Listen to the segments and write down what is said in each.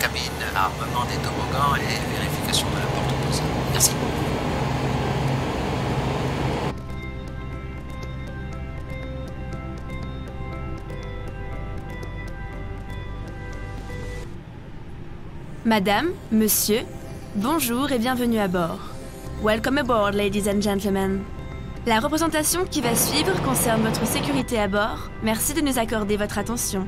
cabine, armement des toboggans et vérification de la porte opposée. Merci. Madame, monsieur, bonjour et bienvenue à bord. Welcome aboard, ladies and gentlemen. La représentation qui va suivre concerne votre sécurité à bord. Merci de nous accorder votre attention.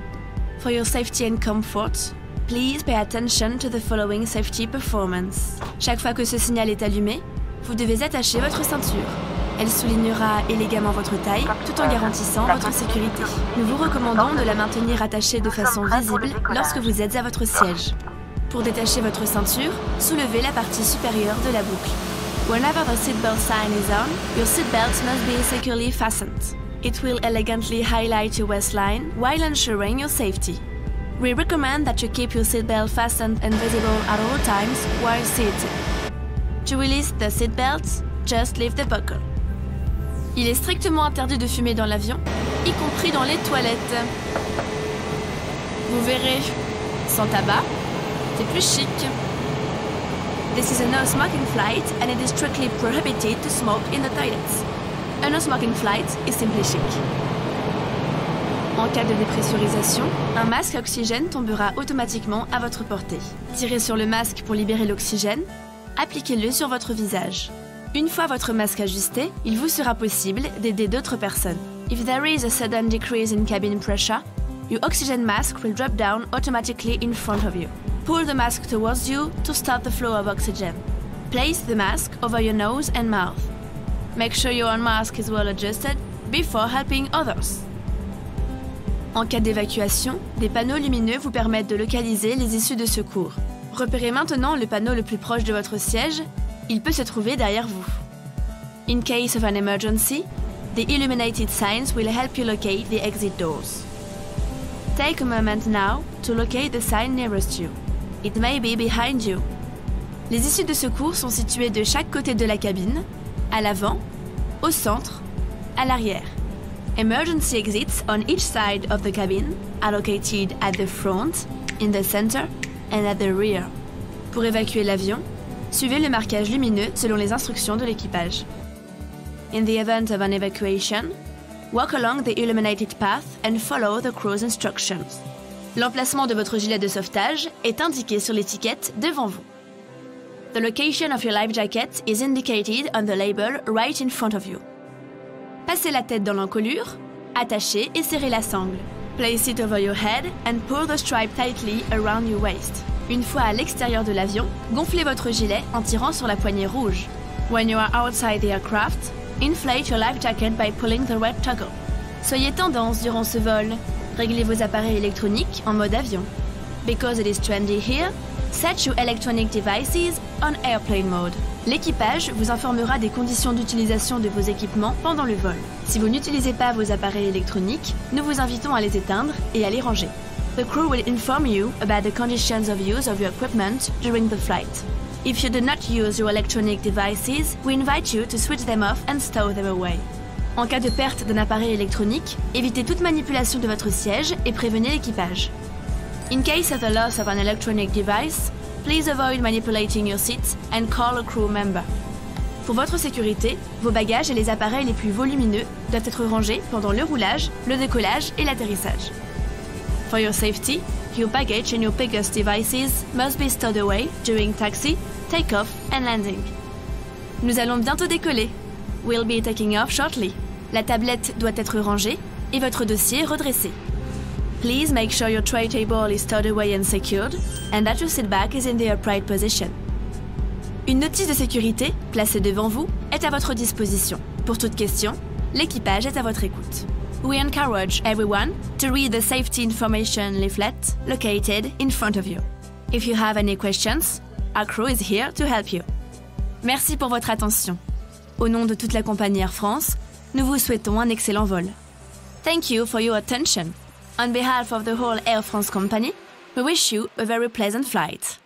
For your safety and comfort, please pay attention to the following safety performance. Chaque fois que ce signal est allumé, vous devez attacher votre ceinture. Elle soulignera élégamment votre taille tout en garantissant votre sécurité. Nous vous recommandons de la maintenir attachée de façon visible lorsque vous êtes à votre siège. Pour détacher votre ceinture, soulevez la partie supérieure de la boucle. Whenever the seatbelt sign is on, your seatbelt must be securely fastened. It will elegantly highlight your waistline while ensuring your safety. We recommend that you keep your seatbelt fastened and visible at all times while seated. To release the seatbelt, just lift the buckle. Il est strictement interdit de fumer dans l'avion, y compris dans les toilettes. Vous verrez, sans tabac, c'est plus chic. This is a no smoking flight and it is strictly prohibited to smoke in the toilets. A no smoking flight is simply chic. En cas de dépressurisation, un masque à oxygène tombera automatiquement à votre portée. Tirez sur le masque pour libérer l'oxygène, appliquez-le sur votre visage. Une fois votre masque ajusté, il vous sera possible d'aider d'autres personnes. If there is a sudden decrease in cabin pressure, your oxygen mask will drop down automatically in front of you. Pull the mask towards you to stop the flow of oxygen. Place the mask over your nose and mouth. Make sure your own mask is well adjusted before helping others. En cas d'évacuation, des panneaux lumineux vous permettent de localiser les issues de secours. Repérez maintenant le panneau le plus proche de votre siège. Il peut se trouver derrière vous. In case of an emergency, the illuminated signs will help you locate the exit doors. Take a moment now to locate the sign nearest you. It may be behind you. Les issues de secours sont situées de chaque côté de la cabine, à l'avant, au centre, à l'arrière. Emergency exits on each side of the cabin are located at the front, in the center, and at the rear. Pour évacuer l'avion, suivez le marquage lumineux selon les instructions de l'équipage. In the event of an evacuation, walk along the illuminated path and follow the crew's instructions. L'emplacement de votre gilet de sauvetage est indiqué sur l'étiquette devant vous. The location of your life jacket is indicated on the label right in front of you. Passez la tête dans l'encolure, attachez et serrez la sangle. Place it over your head and pull the stripe tightly around your waist. Une fois à l'extérieur de l'avion, gonflez votre gilet en tirant sur la poignée rouge. When you are outside the aircraft, inflate your life jacket by pulling the red toggle. Soyez tendance durant ce vol. Réglez vos appareils électroniques en mode avion. Because it is trendy here, set your electronic devices on airplane mode. L'équipage vous informera des conditions d'utilisation de vos équipements pendant le vol. Si vous n'utilisez pas vos appareils électroniques, nous vous invitons à les éteindre et à les ranger. The crew will inform you about the conditions of use of your equipment during the flight. If you do not use your electronic devices, we invite you to switch them off and stow them away. En cas de perte d'un appareil électronique, évitez toute manipulation de votre siège et prévenez l'équipage. In case of the loss of an electronic device, please avoid manipulating your seat and call a crew member. Pour votre sécurité, vos bagages et les appareils les plus volumineux doivent être rangés pendant le roulage, le décollage et l'atterrissage. For your safety, your baggage and your biggest devices must be stowed away during taxi, takeoff and landing. Nous allons bientôt décoller. We'll be taking off shortly. La tablette doit être rangée et votre dossier redressé. Please make sure your tray table is stowed away and secured, and that your seat back is in the upright position. Une notice de sécurité, placée devant vous, est à votre disposition. Pour toute question, l'équipage est à votre écoute. We encourage everyone to read the safety information leaflet located in front of you. If you have any questions, our crew is here to help you. Merci pour votre attention. Au nom de toute la compagnie Air France, nous vous souhaitons un excellent vol. Thank you for your attention. On behalf of the whole Air France company, we wish you a very pleasant flight.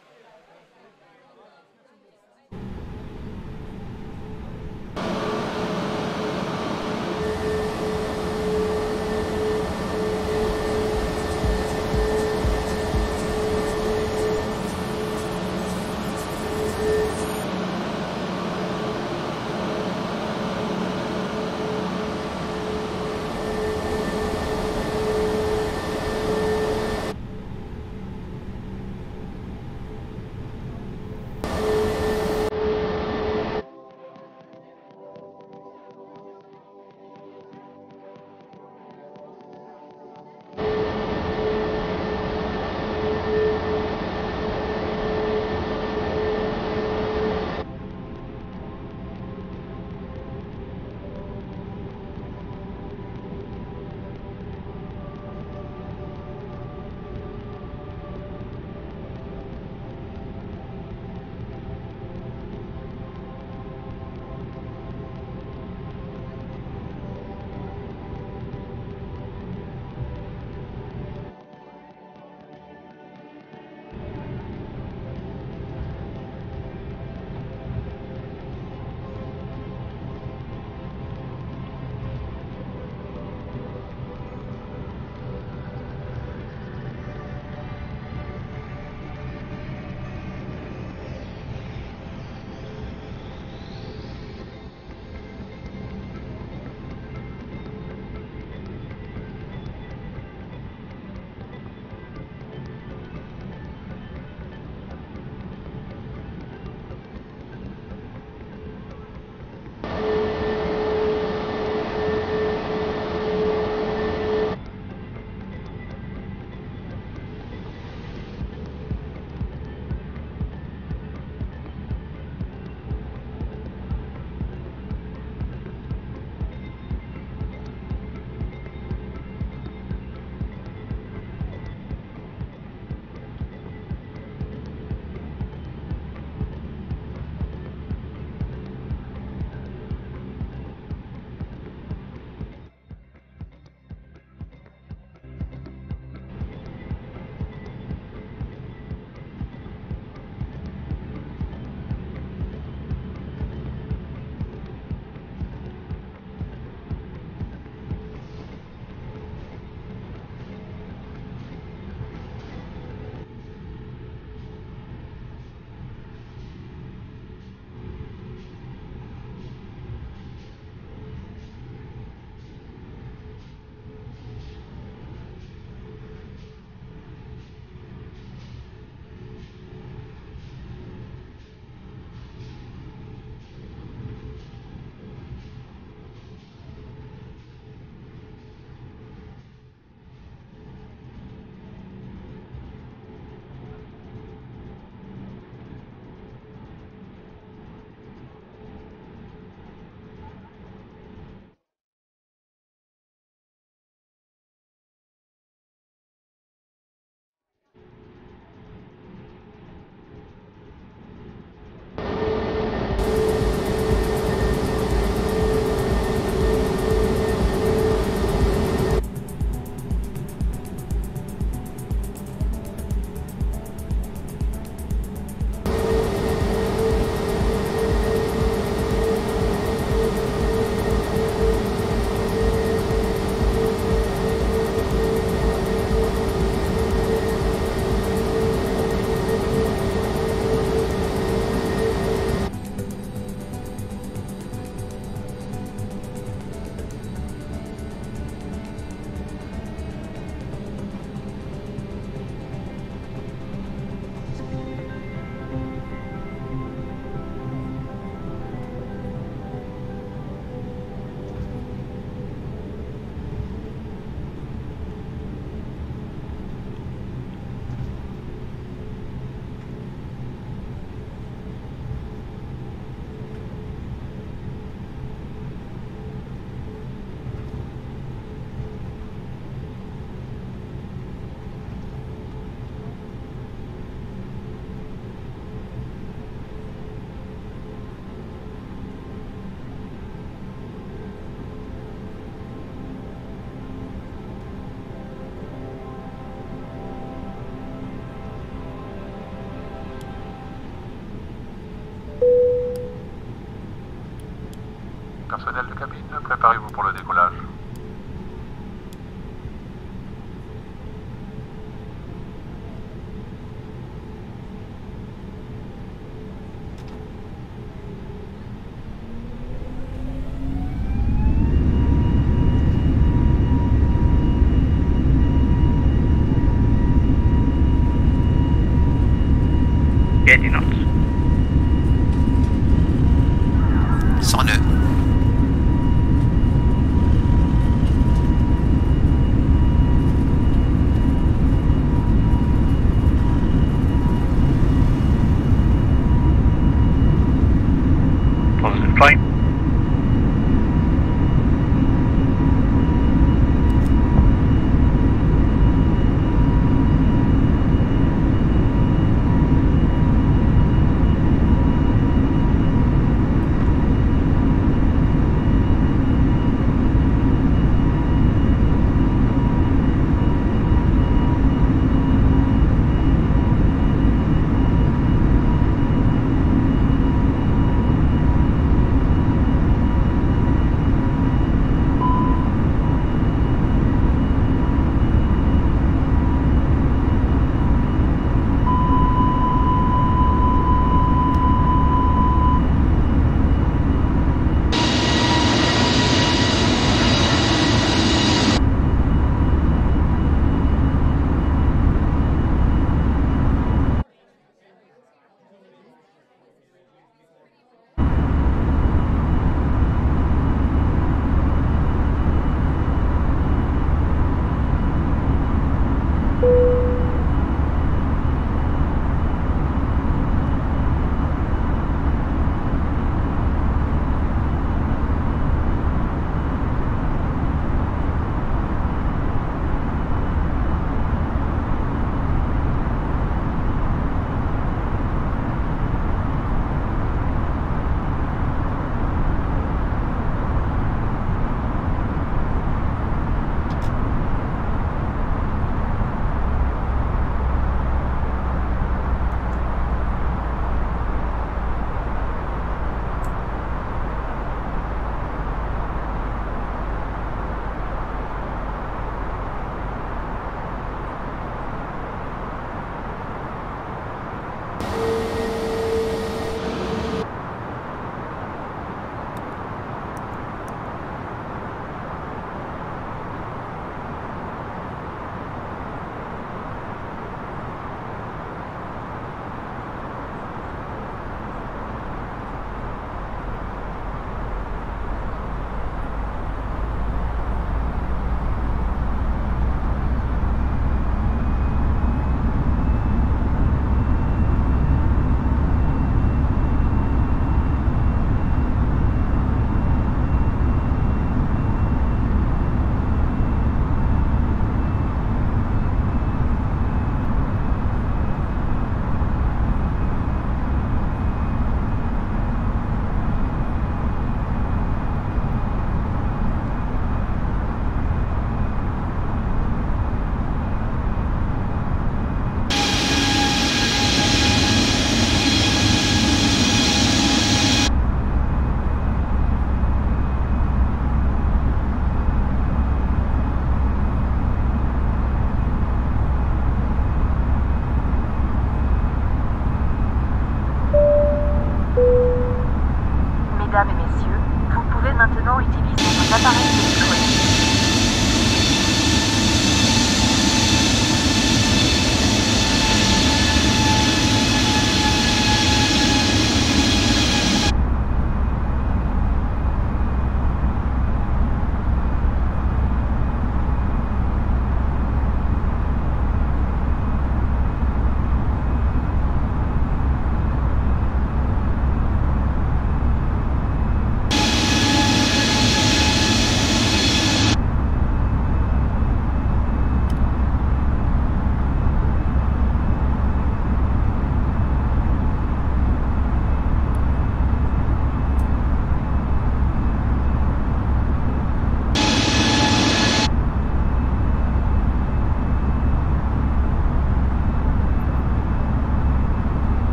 Positive climb.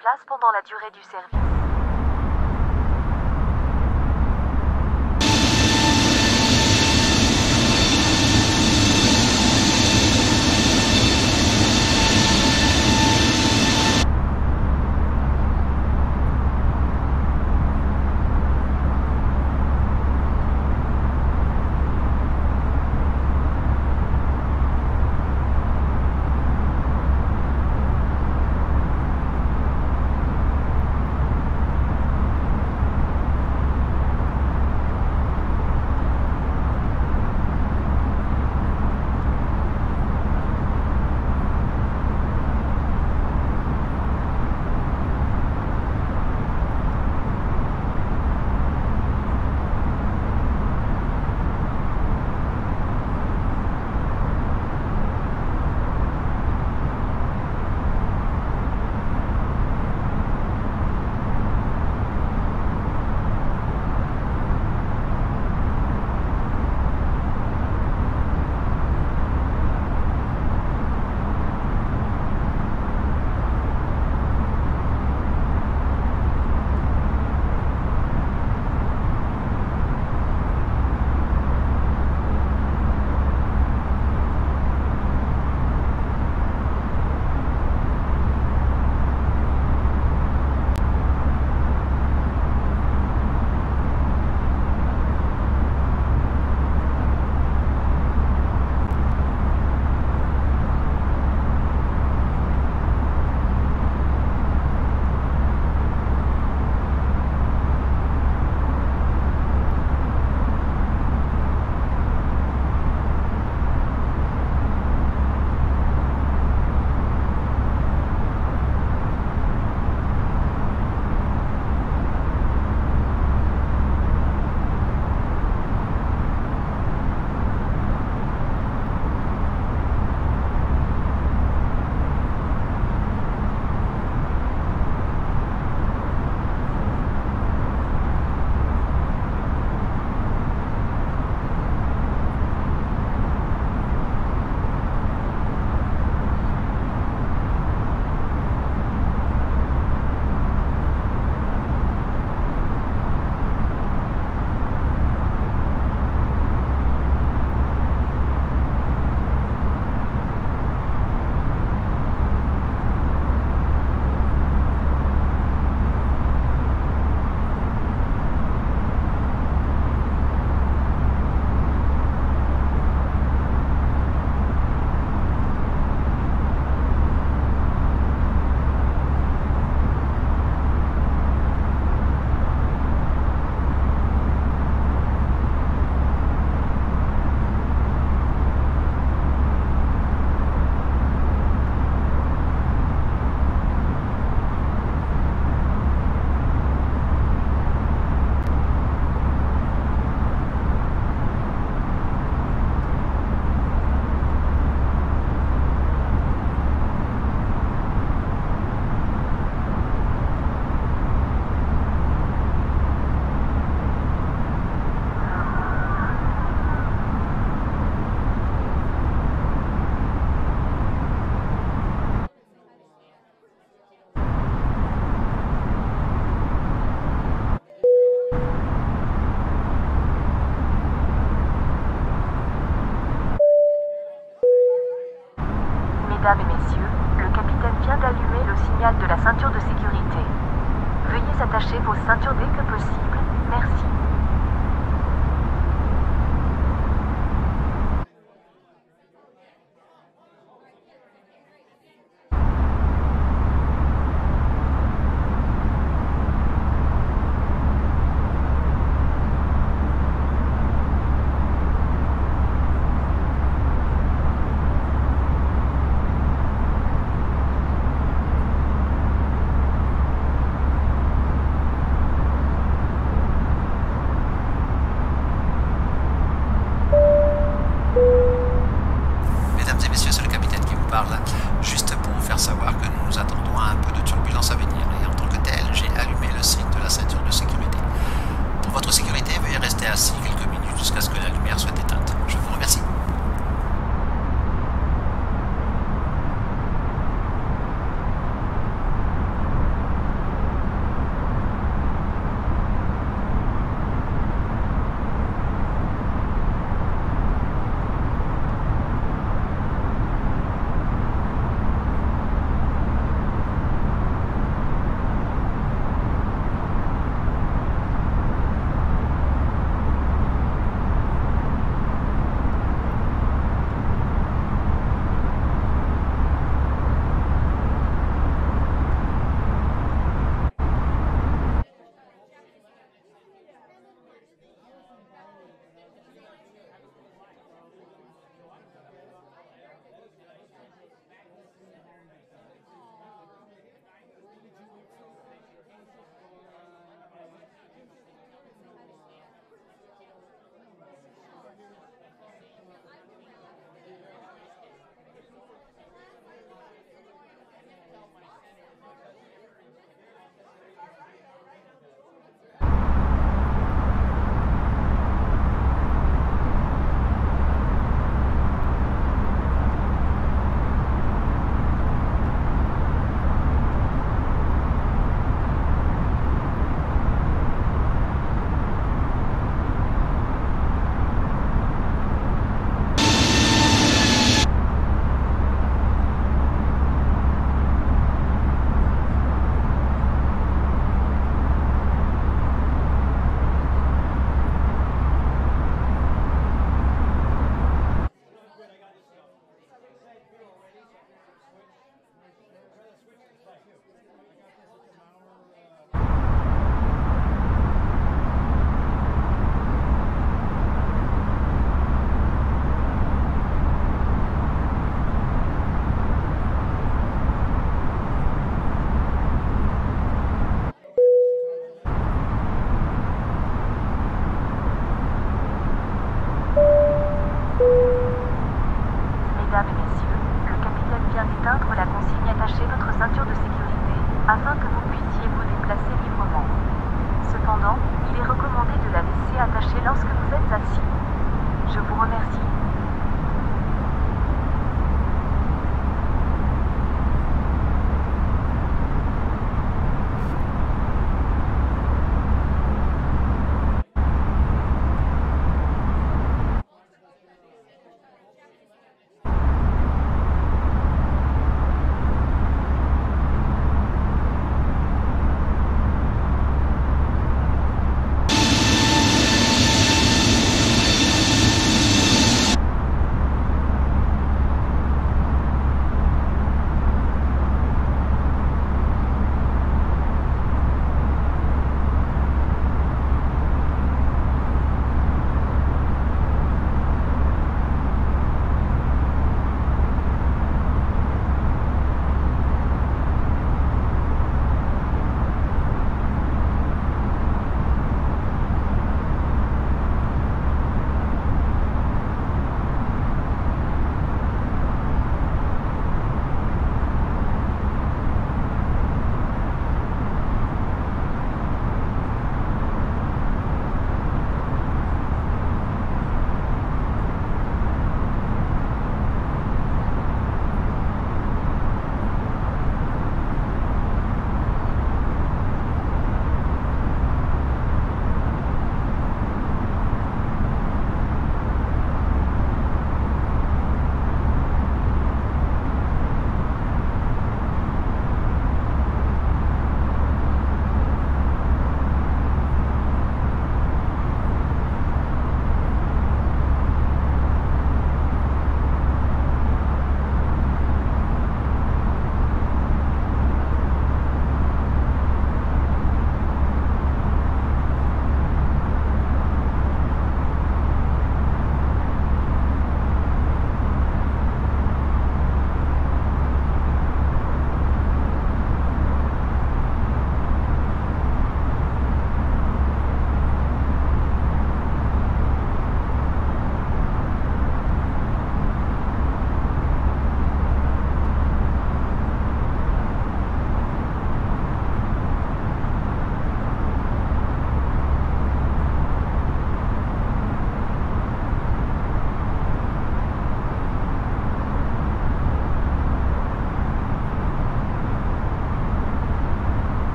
Place pendant la durée du service.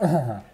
uh-huh.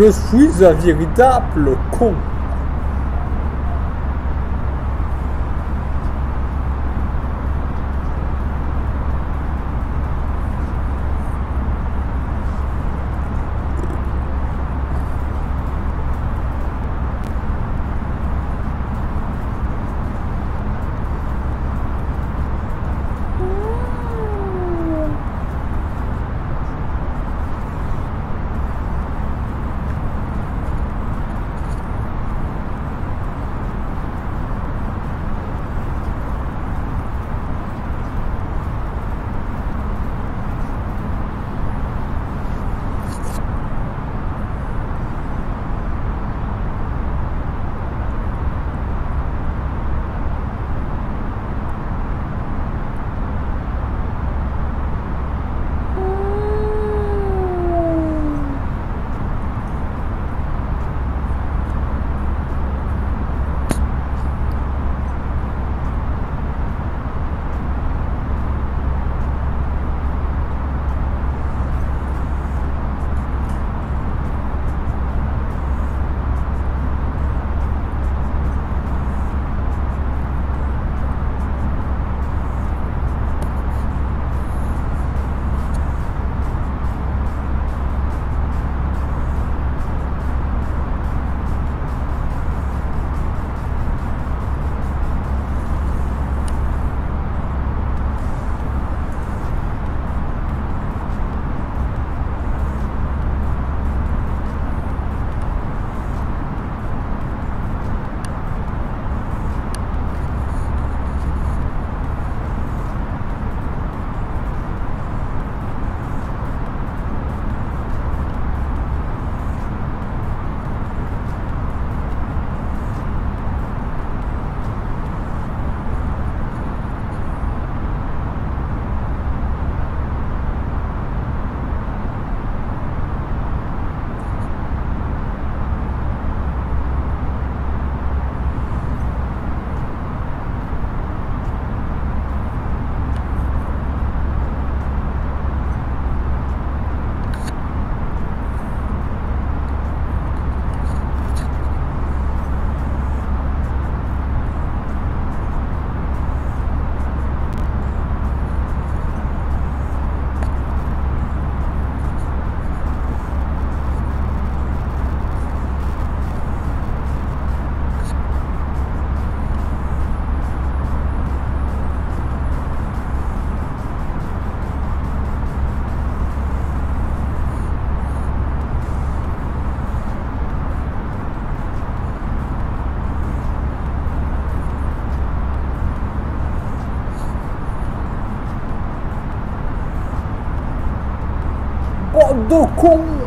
Je suis un véritable con. Bande de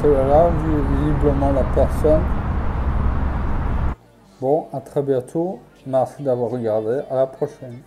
arrêter là, visiblement la personne. Bon, à très bientôt. Merci d'avoir regardé. À la prochaine.